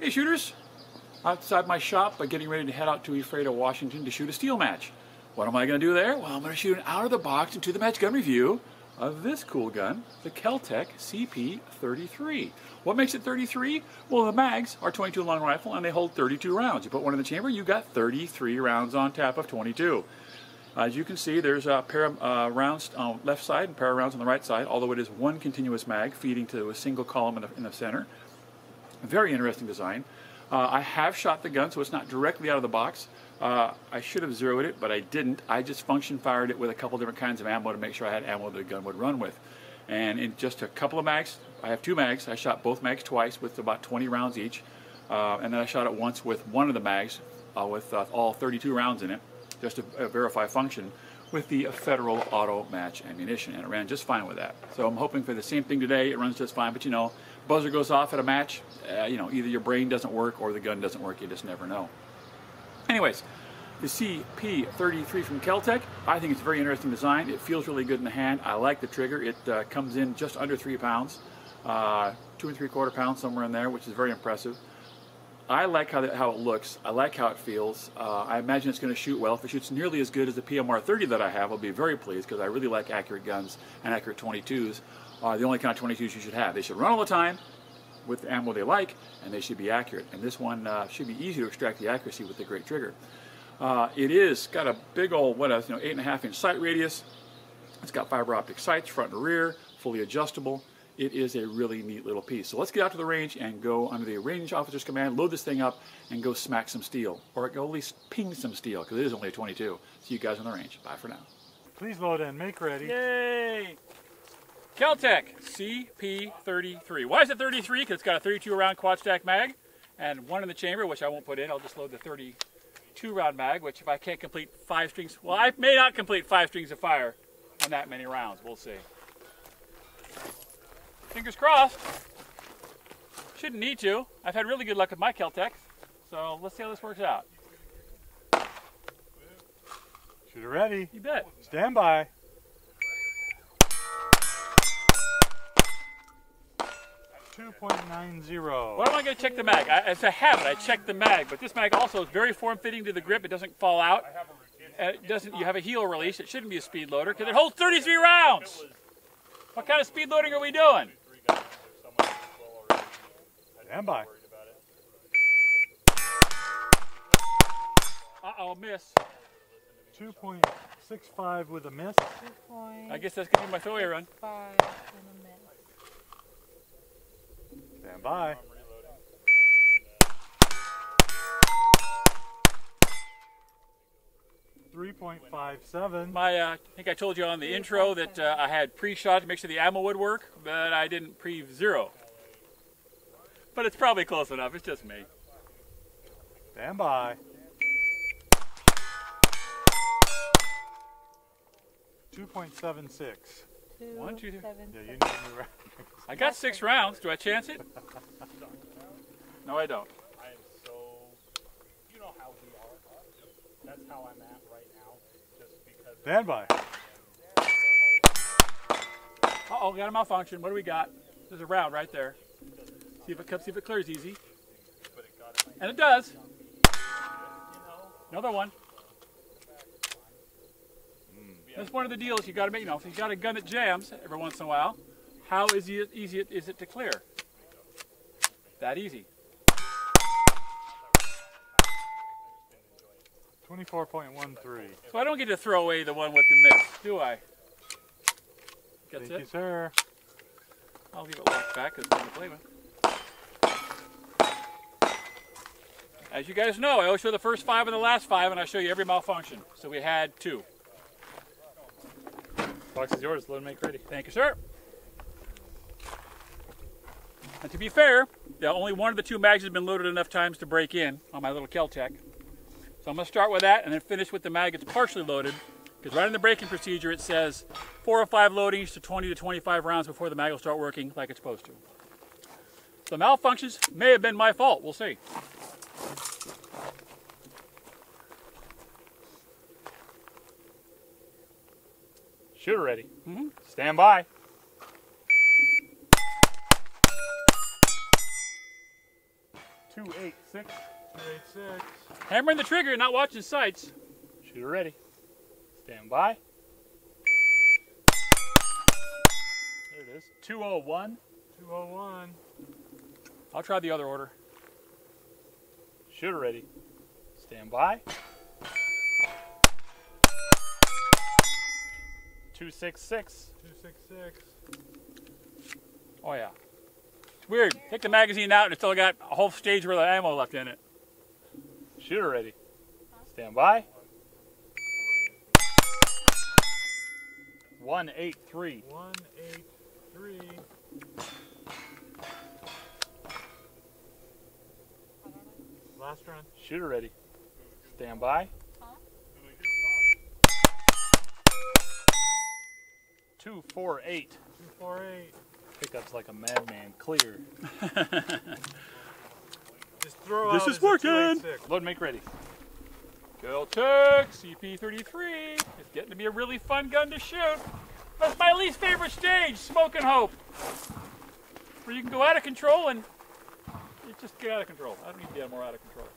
Hey shooters, outside my shop but getting ready to head out to Ephrata, Washington to shoot a steel match. What am I going to do there? Well, I'm going to shoot an out of the box into the match gun review of this cool gun, the Keltec CP33. What makes it 33? Well, the mags are 22 long rifle and they hold 32 rounds. You put one in the chamber, you got 33 rounds on tap of 22. As you can see, there's a pair of uh, rounds on the left side and pair of rounds on the right side, although it is one continuous mag feeding to a single column in the, in the center. Very interesting design. Uh, I have shot the gun, so it's not directly out of the box. Uh, I should have zeroed it, but I didn't. I just function fired it with a couple different kinds of ammo to make sure I had ammo that the gun would run with. And in just a couple of mags, I have two mags. I shot both mags twice with about 20 rounds each. Uh, and then I shot it once with one of the mags uh, with uh, all 32 rounds in it, just to uh, verify function with the Federal Auto Match ammunition, and it ran just fine with that. So I'm hoping for the same thing today. It runs just fine, but you know, buzzer goes off at a match, uh, you know, either your brain doesn't work or the gun doesn't work. You just never know. Anyways, the CP33 from Keltec, I think it's a very interesting design. It feels really good in the hand. I like the trigger. It uh, comes in just under three pounds, uh, two and three quarter pounds somewhere in there, which is very impressive. I like how, how it looks. I like how it feels. Uh, I imagine it's going to shoot well. If it shoots nearly as good as the PMR 30 that I have, I'll be very pleased because I really like accurate guns and accurate 22s. Uh, the only kind of 22s you should have. They should run all the time with the ammo they like, and they should be accurate. And this one uh, should be easy to extract the accuracy with the great trigger. Uh, it is got a big old, what else, you know, eight and a half inch sight radius. It's got fiber optic sights, front and rear, fully adjustable. It is a really neat little piece. So let's get out to the range and go under the range officer's command, load this thing up, and go smack some steel. Or go at least ping some steel, because it is only a 22. See you guys on the range. Bye for now. Please load and make ready. Yay! Keltec CP33. Why is it 33? Because it's got a 32 round quad stack mag and one in the chamber, which I won't put in. I'll just load the 32 round mag, which if I can't complete five strings, well, I may not complete five strings of fire on that many rounds. We'll see. Fingers crossed. Shouldn't need to. I've had really good luck with my Keltecs. So let's see how this works out. Shooter ready. You bet. Stand by. Two point nine zero. What am I going to check the mag? I, it's a habit. I check the mag, but this mag also is very form-fitting to the grip. It doesn't fall out. Uh, it doesn't. You have a heel release. It shouldn't be a speed loader because it holds 33 rounds. What kind of speed loading are we doing? Stand by. Uh-oh, miss. 2.65 with a miss. I guess that's going to be my throwaway run. Five and a minute. Stand by. Three point five seven. My, uh, I think I told you on the intro that uh, I had pre-shot to make sure the ammo would work, but I didn't pre-zero. But it's probably close enough. It's just me. Stand by. Two point seven six. Two, One, two, three. seven, Yeah, you need a new round. I got six rounds. Do I chance it? No, I don't. I am so. You know how we are. That's how I'm at right now. Just because. Stand by. Uh-oh, got a malfunction. What do we got? There's a round right there. See if it comes, see if it clears easy. And it does. Another one. That's one of the deals you got to make. You know, if you've got a gun that jams every once in a while, how easy it, easy it is it to clear? That easy. Twenty-four point one three. So I don't get to throw away the one with the miss, do I? That's Thank you, it. sir. I'll leave it locked back because to play with. As you guys know, I always show the first five and the last five, and I show you every malfunction. So we had two. Box is yours. Load and make ready. Thank you, sir. And to be fair, yeah, only one of the two mags has been loaded enough times to break in on my little Keltec. So I'm going to start with that and then finish with the mag that's partially loaded. Because right in the breaking procedure it says four or five loadings to 20 to 25 rounds before the mag will start working like it's supposed to. So malfunctions may have been my fault. We'll see. Shooter ready. Mhm. Stand by. 286. 286. Hammering the trigger, not watching sights. Shooter ready. Stand by. There it is. 201. 201. I'll try the other order. Shooter ready. Stand by. 266. 266. Oh yeah. It's weird. Take the magazine out and it's still got a whole stage worth of ammo left in it. Shooter ready. Stand by. 183. 183. Last run. Shooter ready. Stand by. Two four eight. Two four eight. Pickups like a madman. Clear. Just throw This out is working. Load and make ready. Kel-Tec CP33. It's getting to be a really fun gun to shoot. That's my least favorite stage, Smoke and Hope. Where you can go out of control and you just get out of control. I don't need to get more out of control.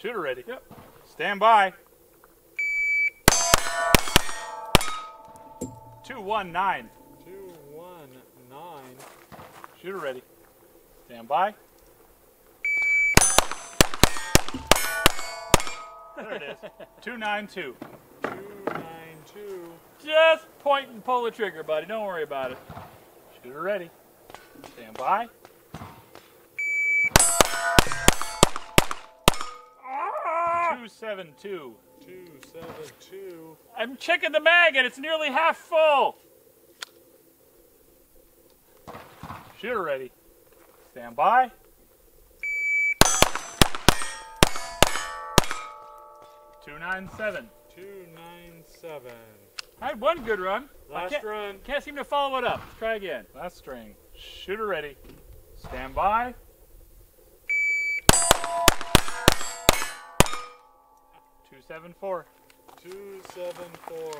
Shooter ready. Yep. Stand by. 219. 219. Shooter ready. Stand by. There it is. 292. 292. Just point and pull the trigger, buddy. Don't worry about it. Shooter ready. Stand by. Ah! Two seven two. Two seven two. I'm checking the mag and it's nearly half full. Shooter ready. Stand by. Two nine seven. Two nine seven. I had one good run. Last can't, run. can't seem to follow it up. Let's try again. Last string. Shooter ready. Stand by. Two seven four. Two seven four.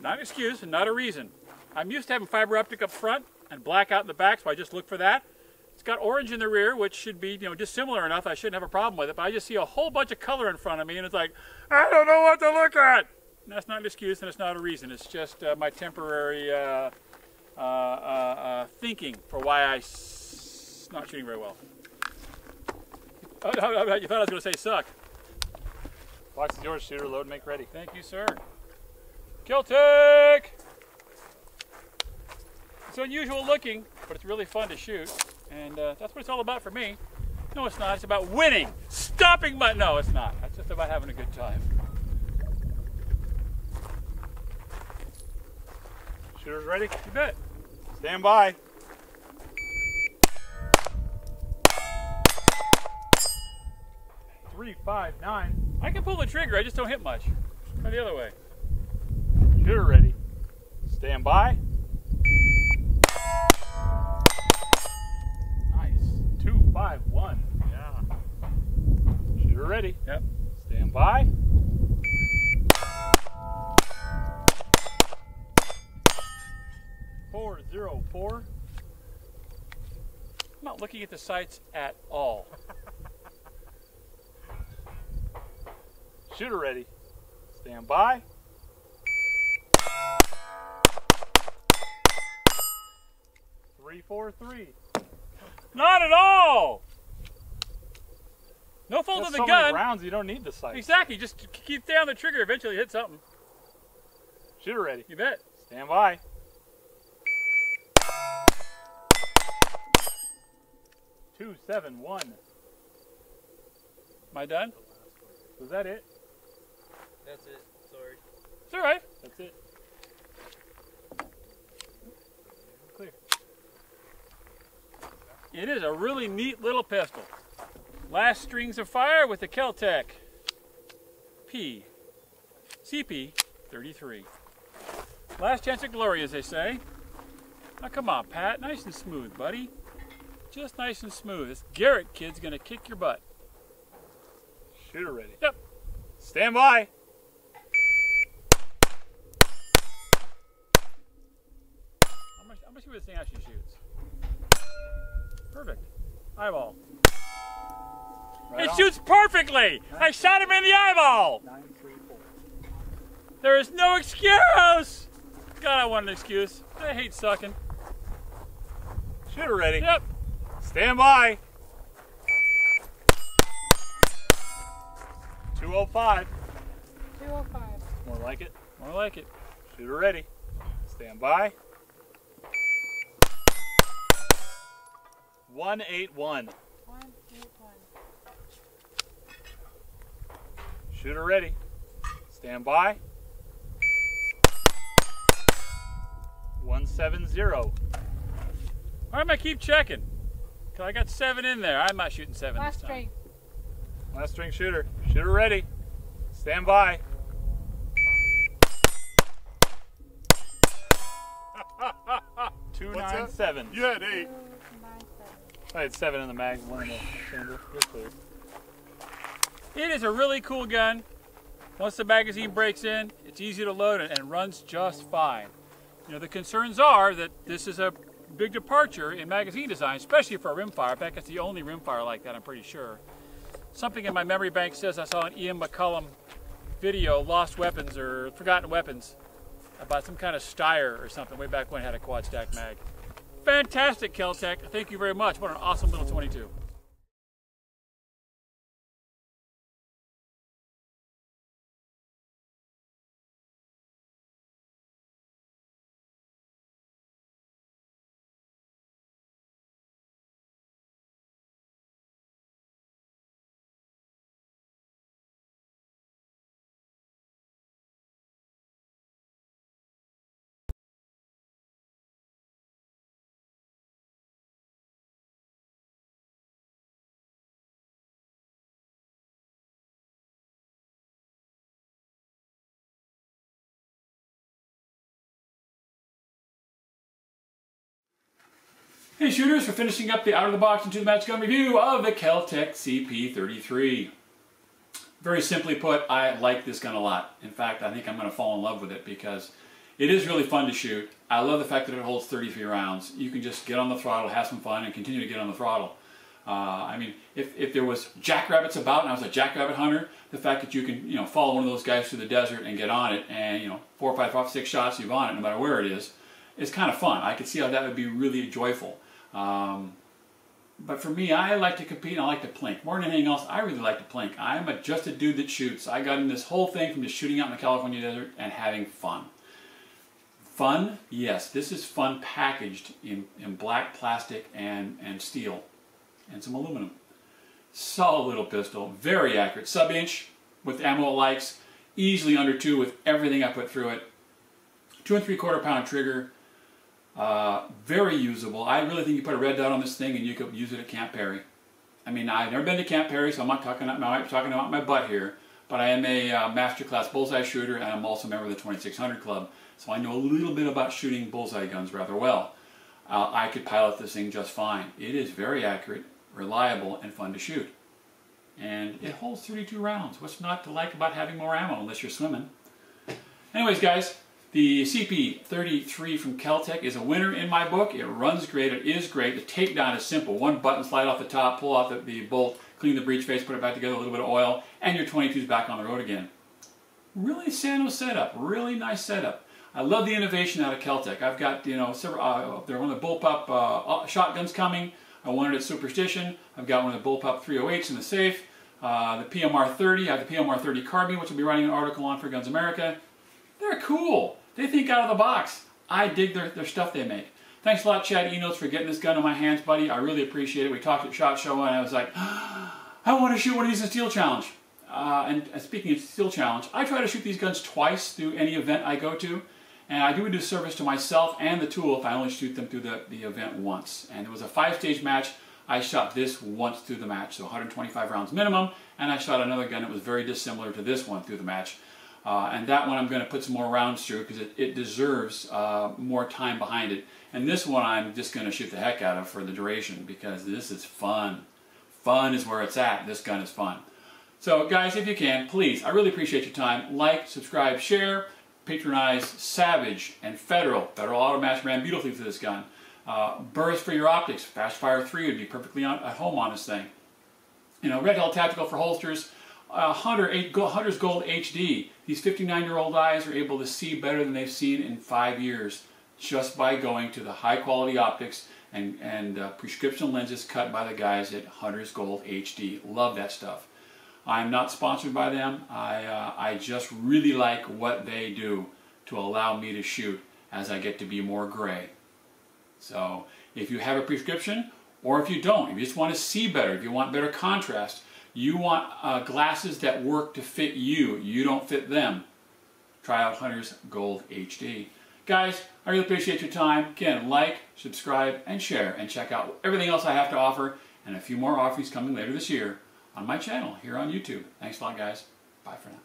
Not an excuse and not a reason. I'm used to having fiber optic up front and black out in the back, so I just look for that. It's got orange in the rear, which should be, you know, just similar enough. I shouldn't have a problem with it, but I just see a whole bunch of color in front of me, and it's like, I don't know what to look at. And that's not an excuse, and it's not a reason. It's just uh, my temporary uh, uh, uh, uh, thinking for why I'm not shooting very well. Oh, you thought I was going to say suck. Box is yours, shooter. Load make ready. Thank you, sir. Kel-Tec! It's unusual looking, but it's really fun to shoot. And uh, that's what it's all about for me. No, it's not. It's about winning. Stopping my... No, it's not. It's just about having a good time. Shooter's ready. You bet. Stand by. Three five nine. I can pull the trigger. I just don't hit much. Try the other way. Shooter ready. Stand by. Nice. Two five one. Yeah. Shooter ready. Yep. Stand by. Four zero four. I'm not looking at the sights at all. Shooter ready. Stand by. Three four three. Not at all! No fault That's of the so gun. many rounds. You don't need the sight. Exactly. Just keep down the trigger. Eventually hit something. Shooter ready. You bet. Stand by. Two seven one. Am I done? Was that it? That's it. Sorry. It's all right. That's it. Clear. It is a really neat little pistol. Last strings of fire with the Kel-Tec P CP 33. Last chance at glory, as they say. Now come on, Pat. Nice and smooth, buddy. Just nice and smooth. This Garrett kid's gonna kick your butt. Shooter ready. Yep. Stand by. I'm gonna, I'm gonna see what this thing actually shoots. Perfect. Eyeball. Right it on. shoots perfectly! I shot him in the eyeball! Nine, three, four. There is no excuse! God, I want an excuse. I hate sucking. Shooter ready. Yep. Stand by. 205. 205. More like it. More like it. Shooter ready. Stand by. 181. 181. Shooter ready. Stand by. 170. Why am I keep checking? 'Cause I got seven in there. I'm not shooting seven Last this time. string. Last string shooter. Shooter ready. Stand by. Two What's nine that? seven. You had eight. 297. I had seven in the mag, one in the chamber. You're clear. It is a really cool gun. Once the magazine breaks in, it's easy to load and runs just fine. You know, the concerns are that this is a big departure in magazine design, especially for a rimfire. In fact, it's the only rimfire like that, I'm pretty sure. Something in my memory bank says I saw an Ian McCollum video, Lost Weapons or Forgotten Weapons, about some kind of Steyr or something way back when it had a quad stack mag. Fantastic, Keltec. Thank you very much. What an awesome little 22. Hey shooters, we're finishing up the out of the box into the match gun review of the Keltec CP33. Very simply put, I like this gun a lot. In fact, I think I'm going to fall in love with it because it is really fun to shoot. I love the fact that it holds 33 rounds. You can just get on the throttle, have some fun, and continue to get on the throttle. Uh, I mean, if, if there was jackrabbits about and I was a jackrabbit hunter, the fact that you can, you know, follow one of those guys through the desert and get on it and, you know, four, five, five, six shots, you've on it no matter where it is, is kind of fun. I could see how that would be really joyful. Um, but for me, I like to compete and I like to plink. More than anything else, I really like to plink. I'm a, just a dude that shoots. I got in this whole thing from just shooting out in the California desert and having fun. Fun? Yes, this is fun packaged in, in black plastic and, and steel and some aluminum. Solid little pistol, very accurate. Sub inch with ammo likes, easily under two with everything I put through it. Two and three quarter pound trigger, uh, very usable. I really think you put a red dot on this thing and you could use it at Camp Perry. I mean, I've never been to Camp Perry, so I'm not talking about my, talking about my butt here. But I am a uh, master class bullseye shooter, and I'm also a member of the 2600 Club, so I know a little bit about shooting bullseye guns rather well. Uh, I could pilot this thing just fine. It is very accurate, reliable, and fun to shoot. And it holds 32 rounds. What's not to like about having more ammo unless you're swimming? Anyways, guys, the CP33 from Keltec is a winner in my book. It runs great. It is great. The takedown is simple. One button, slide off the top, pull off the, the bolt, clean the breech face, put it back together, a little bit of oil, and your 22's back on the road again. Really Sano setup. Really nice setup. I love the innovation out of Keltec. I've got, you know, several, uh, they're one of the bullpup uh, shotguns coming. I wanted at Superstition. I've got one of the bullpup 308s in the safe. Uh, the PMR 30. I have the PMR 30 carbine, which I'll be writing an article on for Guns America. They're cool. They think out of the box. I dig their, their stuff they make. Thanks a lot, Chad Enos, for getting this gun in my hands, buddy. I really appreciate it. We talked at SHOT Show, and I was like, I want to shoot one of these in Steel Challenge. Uh, and uh, speaking of Steel Challenge, I try to shoot these guns twice through any event I go to. And I do a disservice to myself and the tool if I only shoot them through the, the event once. And it was a five-stage match. I shot this once through the match, so 125 rounds minimum. And I shot another gun that was very dissimilar to this one through the match. Uh, and that one I'm going to put some more rounds through because it, it deserves uh, more time behind it. And this one I'm just going to shoot the heck out of for the duration because this is fun. Fun is where it's at. This gun is fun. So guys, if you can, please, I really appreciate your time. Like, subscribe, share, patronize Savage and Federal. Federal Auto Match ran beautifully for this gun. Uh, for your optics. Fast Fire 3 would be perfectly on, at home on this thing. You know, Red Hill Tactical for holsters. Uh, Hunter, Hunter's Gold HD. These 59-year-old eyes are able to see better than they've seen in five years just by going to the high-quality optics and, and uh, prescription lenses cut by the guys at Hunter's Gold HD. Love that stuff. I'm not sponsored by them. I, uh, I just really like what they do to allow me to shoot as I get to be more gray. So if you have a prescription, or if you don't, if you just want to see better, if you want better contrast, you want uh, glasses that work to fit you, you don't fit them, try out Hunter's Gold HD. Guys, I really appreciate your time. Again, like, subscribe, and share, and check out everything else I have to offer, and a few more offerings coming later this year on my channel here on YouTube. Thanks a lot, guys. Bye for now.